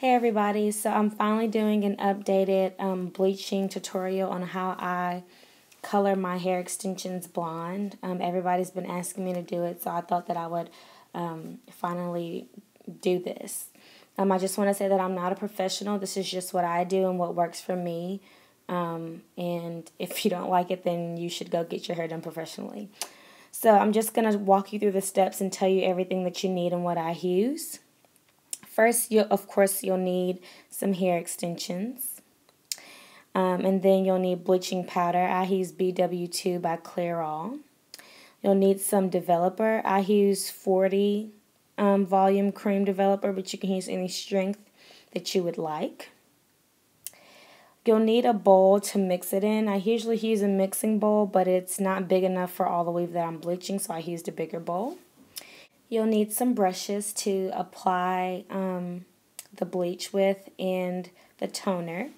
Hey everybody, so I'm finally doing an updated um, bleaching tutorial on how I color my hair extensions blonde. Um, everybody's been asking me to do it, so I thought that I would um, finally do this. Um, I just want to say that I'm not a professional. This is just what I do and what works for me. Um, and if you don't like it, then you should go get your hair done professionally. So I'm just going to walk you through the steps and tell you everything that you need and what I use. First, you of course, you'll need some hair extensions. Um, and then you'll need bleaching powder. I use BW2 by Clairol. You'll need some developer. I use 40 um, volume cream developer, but you can use any strength that you would like. You'll need a bowl to mix it in. I usually use a mixing bowl, but it's not big enough for all the weave that I'm bleaching, so I used a bigger bowl. You'll need some brushes to apply um, the bleach with and the toner.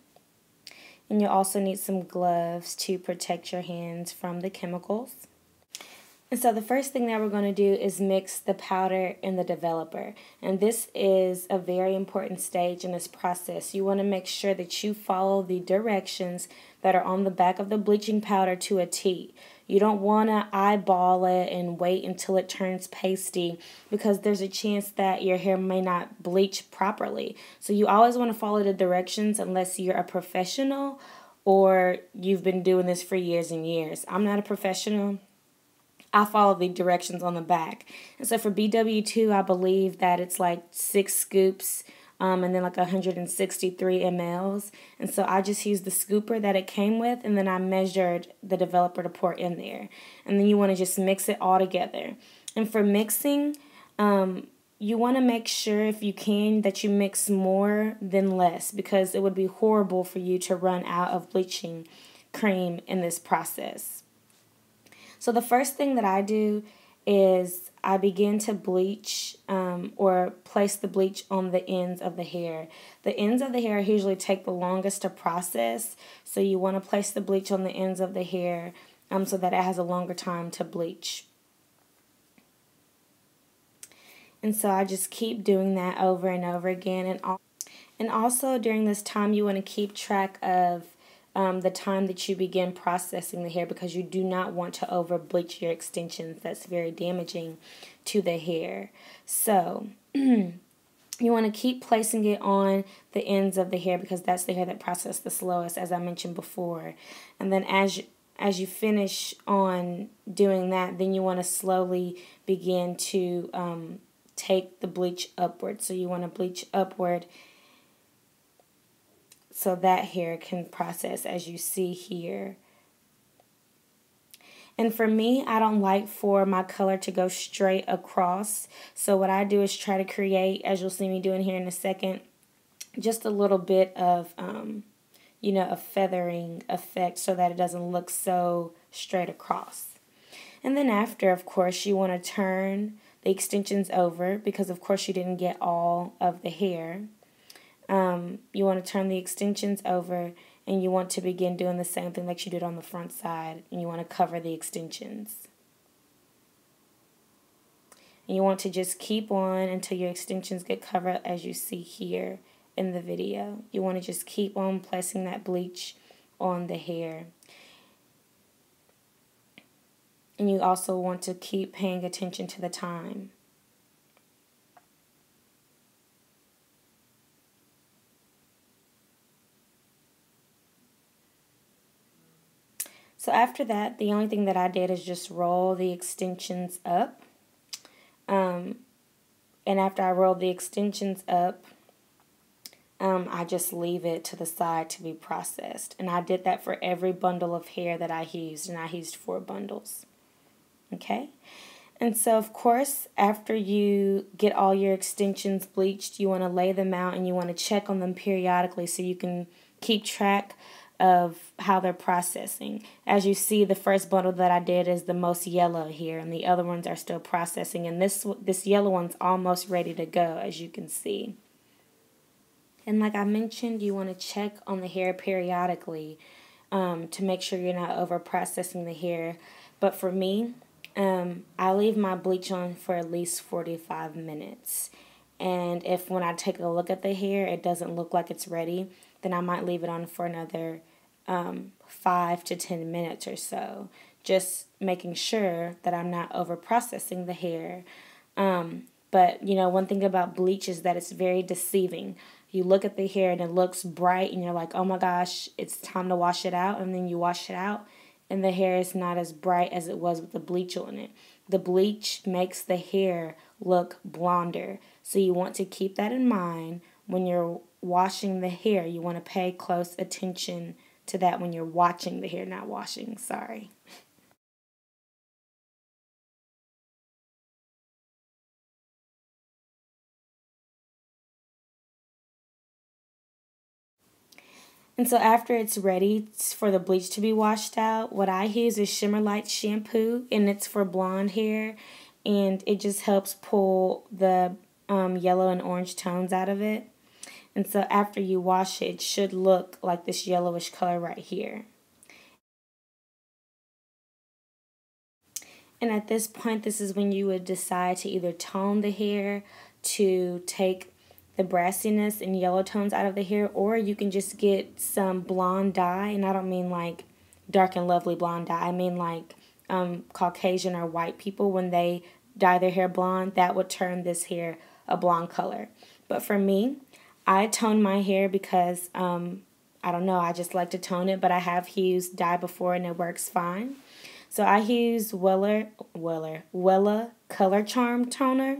And you'll also need some gloves to protect your hands from the chemicals. And so the first thing that we're going to do is mix the powder and the developer. And this is a very important stage in this process. You want to make sure that you follow the directions that are on the back of the bleaching powder to a T. You don't want to eyeball it and wait until it turns pasty because there's a chance that your hair may not bleach properly. So you always want to follow the directions unless you're a professional or you've been doing this for years and years. I'm not a professional. I follow the directions on the back. And so for BW2, I believe that it's like six scoops um, and then like 163 mLs. And so I just used the scooper that it came with and then I measured the developer to pour in there. And then you want to just mix it all together. And for mixing, um, you want to make sure if you can that you mix more than less because it would be horrible for you to run out of bleaching cream in this process. So the first thing that I do is I begin to bleach um, or place the bleach on the ends of the hair. The ends of the hair usually take the longest to process, so you want to place the bleach on the ends of the hair um, so that it has a longer time to bleach. And so I just keep doing that over and over again. And, and also during this time, you want to keep track of um, the time that you begin processing the hair because you do not want to over bleach your extensions. That's very damaging to the hair. So, you want to keep placing it on the ends of the hair because that's the hair that processes the slowest, as I mentioned before. And then as you, as you finish on doing that, then you want to slowly begin to um, take the bleach upward. So you want to bleach upward so that hair can process as you see here. And for me, I don't like for my color to go straight across. So what I do is try to create, as you'll see me doing here in a second, just a little bit of, um, you know, a feathering effect so that it doesn't look so straight across. And then after, of course, you want to turn the extensions over because, of course, you didn't get all of the hair. Um, you want to turn the extensions over and you want to begin doing the same thing like you did on the front side and you want to cover the extensions. And you want to just keep on until your extensions get covered as you see here in the video. You want to just keep on placing that bleach on the hair. And you also want to keep paying attention to the time. So after that, the only thing that I did is just roll the extensions up. Um, and after I roll the extensions up, um, I just leave it to the side to be processed. And I did that for every bundle of hair that I used, and I used four bundles. Okay? And so, of course, after you get all your extensions bleached, you want to lay them out and you want to check on them periodically so you can keep track of how they're processing. As you see, the first bundle that I did is the most yellow here, and the other ones are still processing. And this this yellow one's almost ready to go, as you can see. And like I mentioned, you want to check on the hair periodically um, to make sure you're not over processing the hair. But for me, um, I leave my bleach on for at least 45 minutes. And if when I take a look at the hair, it doesn't look like it's ready, then I might leave it on for another um, five to 10 minutes or so. Just making sure that I'm not over processing the hair. Um, but, you know, one thing about bleach is that it's very deceiving. You look at the hair and it looks bright, and you're like, oh my gosh, it's time to wash it out. And then you wash it out, and the hair is not as bright as it was with the bleach on it. The bleach makes the hair look blonder. So you want to keep that in mind when you're washing the hair. You want to pay close attention to that when you're watching the hair, not washing. Sorry. And so after it's ready for the bleach to be washed out, what I use is Shimmer Light shampoo and it's for blonde hair and it just helps pull the um, yellow and orange tones out of it. And so after you wash it, it should look like this yellowish color right here. And at this point, this is when you would decide to either tone the hair, to take the brassiness and yellow tones out of the hair, or you can just get some blonde dye. And I don't mean like dark and lovely blonde dye, I mean like um, Caucasian or white people, when they dye their hair blonde, that would turn this hair a blonde color. But for me, I tone my hair because um, I don't know, I just like to tone it, but I have used dye before and it works fine. So I use Weller, Weller, Wella Color Charm Toner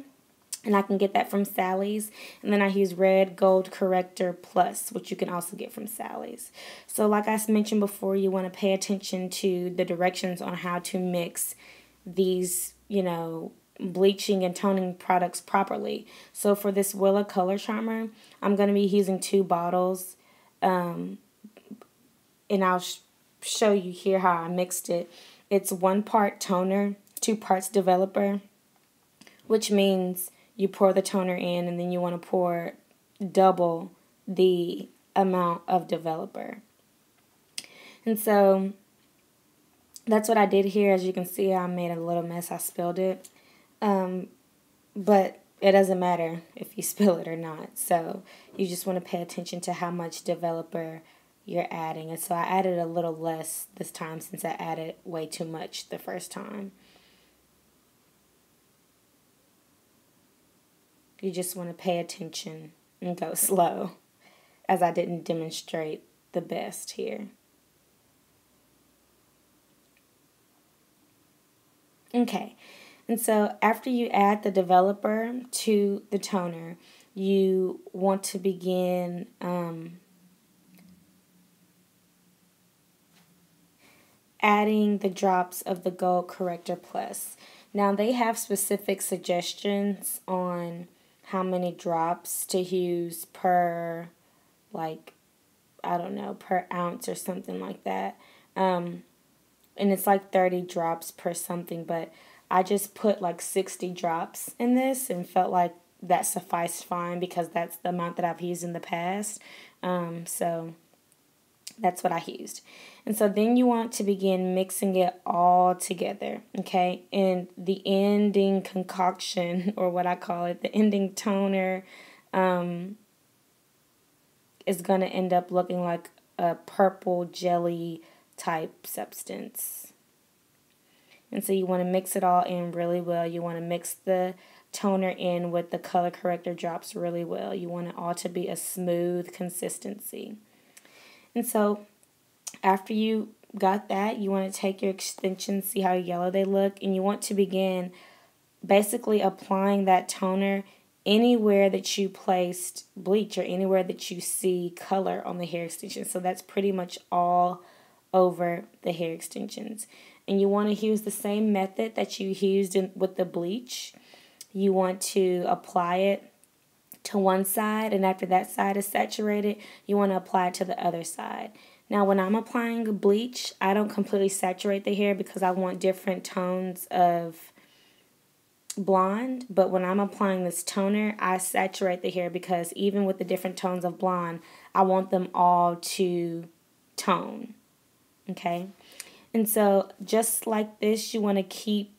and I can get that from Sally's. And then I use Red Gold Corrector Plus, which you can also get from Sally's. So like I mentioned before, you want to pay attention to the directions on how to mix these, you know, bleaching and toning products properly. So for this Wella Color Charmer, I'm going to be using two bottles. Um, and I'll sh show you here how I mixed it. It's one part toner, two parts developer, which means you pour the toner in and then you want to pour double the amount of developer. And so that's what I did here. As you can see, I made a little mess. I spilled it. Um, but it doesn't matter if you spill it or not. So you just want to pay attention to how much developer you're adding. And so I added a little less this time since I added way too much the first time. You just want to pay attention and go slow, as I didn't demonstrate the best here. Okay, and so after you add the developer to the toner, you want to begin um, adding the drops of the Gold Corrector Plus. Now, they have specific suggestions on how many drops to use per like I don't know, per ounce or something like that. Um, and it's like 30 drops per something, but I just put like 60 drops in this and felt like that sufficed fine because that's the amount that I've used in the past. Um, so that's what I used. And so then you want to begin mixing it all together, okay? And the ending concoction, or what I call it, the ending toner, um, is going to end up looking like a purple jelly type substance. And so you want to mix it all in really well. You want to mix the toner in with the color corrector drops really well. You want it all to be a smooth consistency. And so after you got that, you want to take your extensions, see how yellow they look, and you want to begin basically applying that toner anywhere that you placed bleach or anywhere that you see color on the hair extensions. So that's pretty much all over the hair extensions. And you want to use the same method that you used in, with the bleach. You want to apply it to one side, and after that side is saturated, you want to apply it to the other side. Now, when I'm applying bleach, I don't completely saturate the hair because I want different tones of blonde. But when I'm applying this toner, I saturate the hair because even with the different tones of blonde, I want them all to tone. Okay? And so, just like this, you want to keep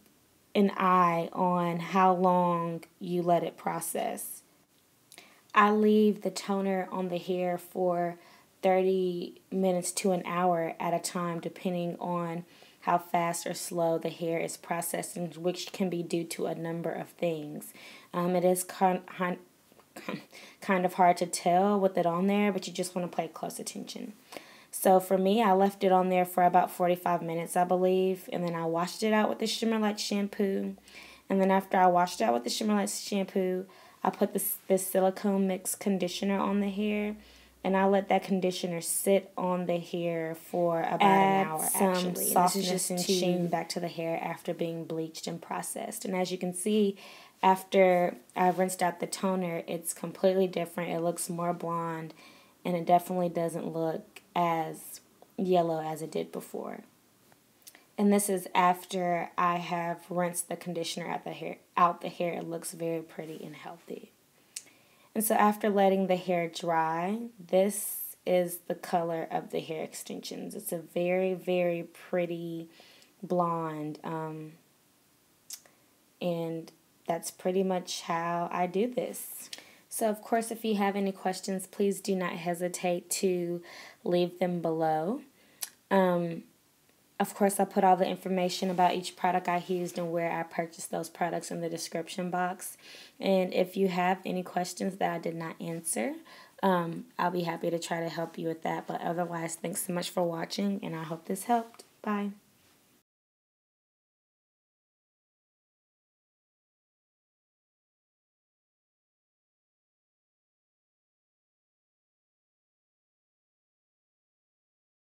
an eye on how long you let it process. I leave the toner on the hair for 30 minutes to an hour at a time, depending on how fast or slow the hair is processing, which can be due to a number of things. Um, it is kind, kind of hard to tell with it on there, but you just want to pay close attention. So for me, I left it on there for about 45 minutes, I believe, and then I washed it out with the Shimmer Light shampoo. And then after I washed it out with the Shimmer Light shampoo, I put this, this silicone mix conditioner on the hair and I let that conditioner sit on the hair for about Add an hour. Some actually, softness and sheen back to the hair after being bleached and processed. And as you can see, after I've rinsed out the toner, it's completely different. It looks more blonde, and it definitely doesn't look as yellow as it did before. And this is after I have rinsed the conditioner out the hair. Out the hair, it looks very pretty and healthy. And so after letting the hair dry, this is the color of the hair extensions. It's a very, very pretty blonde. Um, and that's pretty much how I do this. So, of course, if you have any questions, please do not hesitate to leave them below. Um, of course, I put all the information about each product I used and where I purchased those products in the description box. And if you have any questions that I did not answer, um, I'll be happy to try to help you with that. But otherwise, thanks so much for watching, and I hope this helped. Bye.